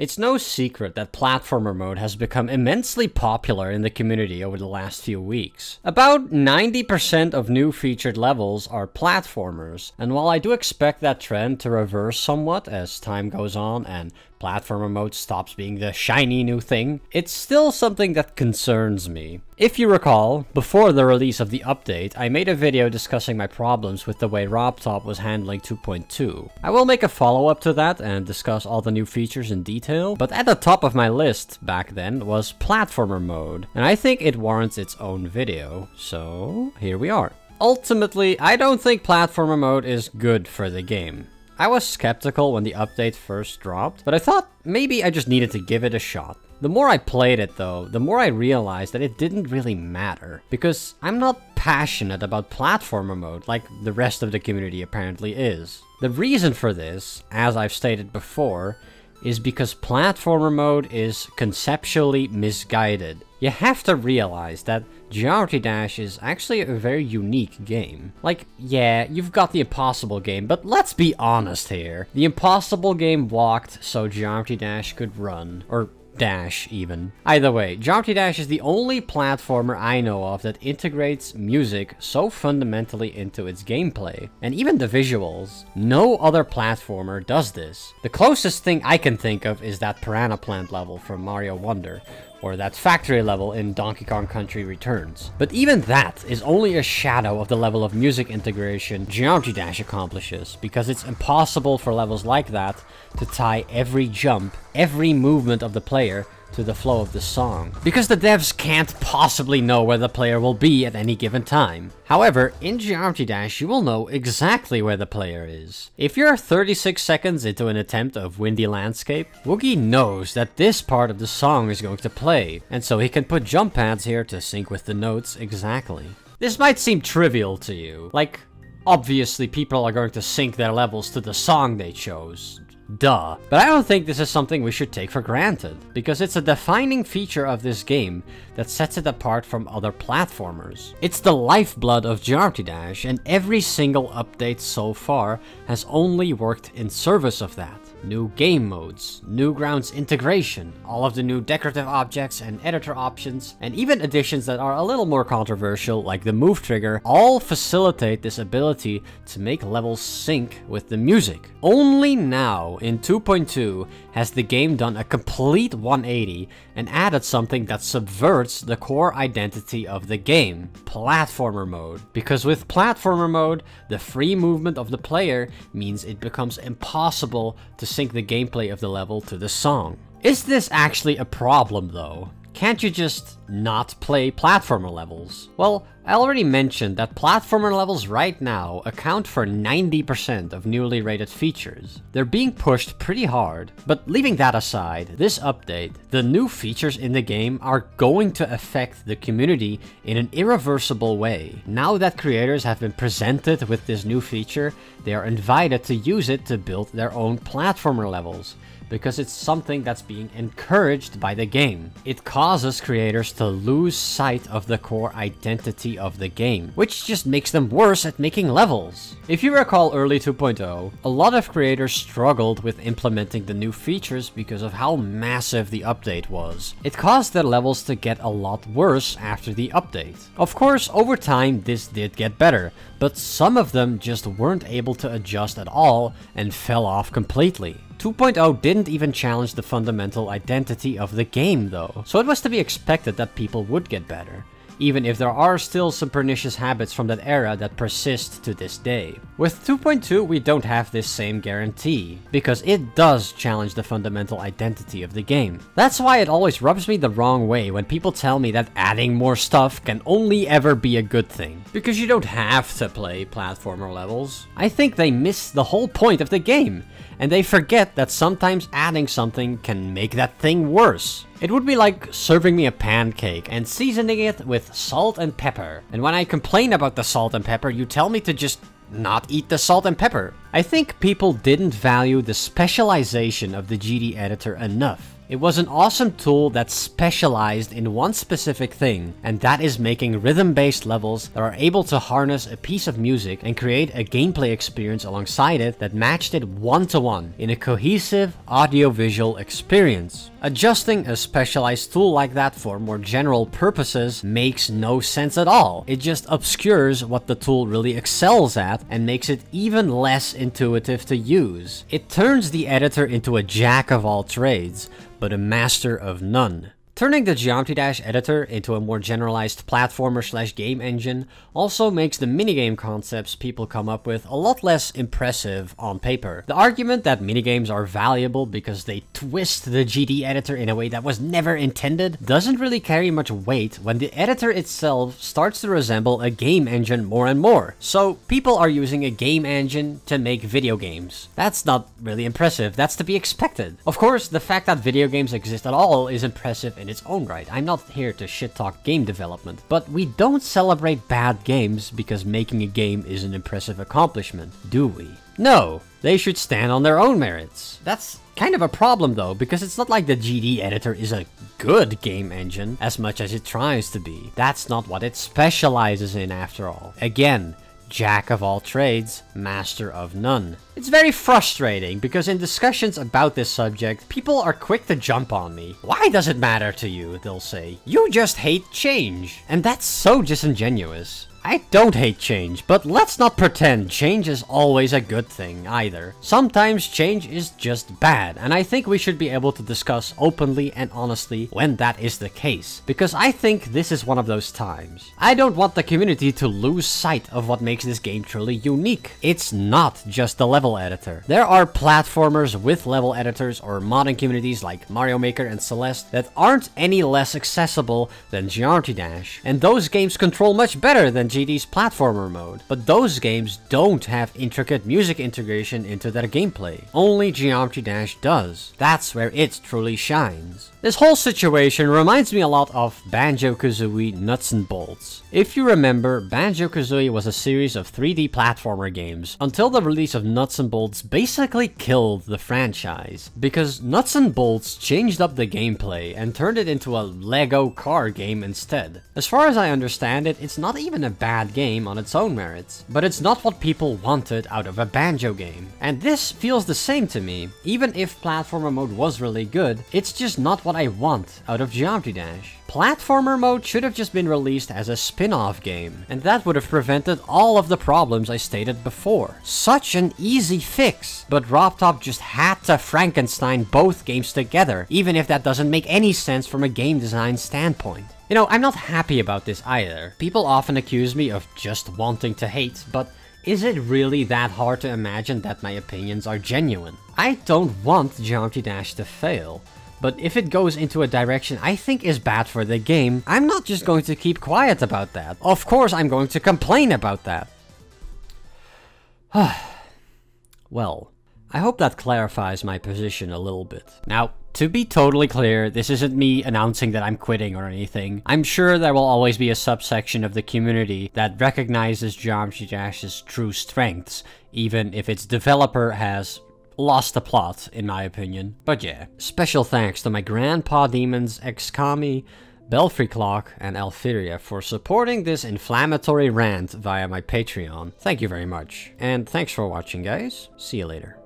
It's no secret that platformer mode has become immensely popular in the community over the last few weeks. About 90% of new featured levels are platformers, and while I do expect that trend to reverse somewhat as time goes on and platformer mode stops being the shiny new thing, it's still something that concerns me. If you recall, before the release of the update, I made a video discussing my problems with the way RobTop was handling 2.2. I will make a follow-up to that and discuss all the new features in detail, but at the top of my list back then was platformer mode, and I think it warrants its own video, so here we are. Ultimately, I don't think platformer mode is good for the game. I was skeptical when the update first dropped, but I thought maybe I just needed to give it a shot. The more I played it though, the more I realized that it didn't really matter, because I'm not passionate about platformer mode like the rest of the community apparently is. The reason for this, as I've stated before, is because platformer mode is conceptually misguided. You have to realize that Geometry Dash is actually a very unique game. Like, yeah, you've got the Impossible game, but let's be honest here. The Impossible game walked so Geometry Dash could run, or Dash, even. Either way, Geometry Dash is the only platformer I know of that integrates music so fundamentally into its gameplay, and even the visuals. No other platformer does this. The closest thing I can think of is that Piranha Plant level from Mario Wonder, or that factory level in Donkey Kong Country Returns. But even that is only a shadow of the level of music integration Geometry Dash accomplishes, because it's impossible for levels like that to tie every jump, every movement of the player to the flow of the song, because the devs can't possibly know where the player will be at any given time. However, in Geometry Dash you will know exactly where the player is. If you're 36 seconds into an attempt of Windy Landscape, Woogie knows that this part of the song is going to play, and so he can put jump pads here to sync with the notes exactly. This might seem trivial to you, like obviously people are going to sync their levels to the song they chose, Duh. But I don't think this is something we should take for granted, because it's a defining feature of this game that sets it apart from other platformers. It's the lifeblood of Geometry Dash, and every single update so far has only worked in service of that new game modes, Newgrounds integration, all of the new decorative objects and editor options, and even additions that are a little more controversial like the move trigger, all facilitate this ability to make levels sync with the music. Only now, in 2.2, has the game done a complete 180 and added something that subverts the core identity of the game, platformer mode. Because with platformer mode, the free movement of the player means it becomes impossible to sync the gameplay of the level to the song. Is this actually a problem though? Can't you just not play platformer levels? Well, I already mentioned that platformer levels right now account for 90% of newly rated features. They're being pushed pretty hard, but leaving that aside, this update, the new features in the game are going to affect the community in an irreversible way. Now that creators have been presented with this new feature, they are invited to use it to build their own platformer levels because it's something that's being encouraged by the game. It causes creators to lose sight of the core identity of the game, which just makes them worse at making levels. If you recall early 2.0, a lot of creators struggled with implementing the new features because of how massive the update was. It caused their levels to get a lot worse after the update. Of course, over time this did get better, but some of them just weren't able to adjust at all and fell off completely. 2.0 didn't even challenge the fundamental identity of the game though, so it was to be expected that people would get better even if there are still some pernicious habits from that era that persist to this day. With 2.2, we don't have this same guarantee, because it does challenge the fundamental identity of the game. That's why it always rubs me the wrong way when people tell me that adding more stuff can only ever be a good thing. Because you don't have to play platformer levels. I think they miss the whole point of the game and they forget that sometimes adding something can make that thing worse. It would be like serving me a pancake and seasoning it with salt and pepper. And when I complain about the salt and pepper, you tell me to just not eat the salt and pepper. I think people didn't value the specialization of the GD editor enough. It was an awesome tool that specialized in one specific thing, and that is making rhythm-based levels that are able to harness a piece of music and create a gameplay experience alongside it that matched it one-to-one -one in a cohesive audio-visual experience. Adjusting a specialized tool like that for more general purposes makes no sense at all. It just obscures what the tool really excels at and makes it even less intuitive to use. It turns the editor into a jack of all trades, but a master of none. Turning the Geometry Dash editor into a more generalized platformer slash game engine also makes the minigame concepts people come up with a lot less impressive on paper. The argument that minigames are valuable because they twist the GD editor in a way that was never intended doesn't really carry much weight when the editor itself starts to resemble a game engine more and more. So people are using a game engine to make video games. That's not really impressive, that's to be expected. Of course, the fact that video games exist at all is impressive in its own right. I'm not here to shit talk game development, but we don't celebrate bad games because making a game is an impressive accomplishment, do we? No, they should stand on their own merits. That's kind of a problem though, because it's not like the GD editor is a good game engine as much as it tries to be. That's not what it specializes in after all. Again, Jack of all trades, master of none. It's very frustrating because in discussions about this subject, people are quick to jump on me. Why does it matter to you, they'll say. You just hate change. And that's so disingenuous. I don't hate change, but let's not pretend change is always a good thing either. Sometimes change is just bad, and I think we should be able to discuss openly and honestly when that is the case, because I think this is one of those times. I don't want the community to lose sight of what makes this game truly unique. It's not just the level editor. There are platformers with level editors or modding communities like Mario Maker and Celeste that aren't any less accessible than Geometry Dash, and those games control much better than GD's platformer mode, but those games don't have intricate music integration into their gameplay. Only Geometry Dash does. That's where it truly shines. This whole situation reminds me a lot of Banjo-Kazooie Nuts and Bolts. If you remember, Banjo-Kazooie was a series of 3D platformer games until the release of Nuts and Bolts basically killed the franchise, because Nuts and Bolts changed up the gameplay and turned it into a Lego car game instead. As far as I understand it, it's not even a bad game on its own merits, but it's not what people wanted out of a Banjo game. And this feels the same to me. Even if platformer mode was really good, it's just not what I want out of Geometry Dash. Platformer mode should have just been released as a spin-off game, and that would have prevented all of the problems I stated before. Such an easy fix, but RobTop just had to Frankenstein both games together, even if that doesn't make any sense from a game design standpoint. You know, I'm not happy about this either. People often accuse me of just wanting to hate, but is it really that hard to imagine that my opinions are genuine? I don't want Geometry Dash to fail. But if it goes into a direction I think is bad for the game, I'm not just going to keep quiet about that. Of course I'm going to complain about that. well, I hope that clarifies my position a little bit. Now, to be totally clear, this isn't me announcing that I'm quitting or anything. I'm sure there will always be a subsection of the community that recognizes Geometry Dash's true strengths, even if its developer has lost the plot, in my opinion. But yeah, special thanks to my grandpa demons Xkami, Belfry Clock, and Alfiria for supporting this inflammatory rant via my Patreon. Thank you very much. And thanks for watching, guys. See you later.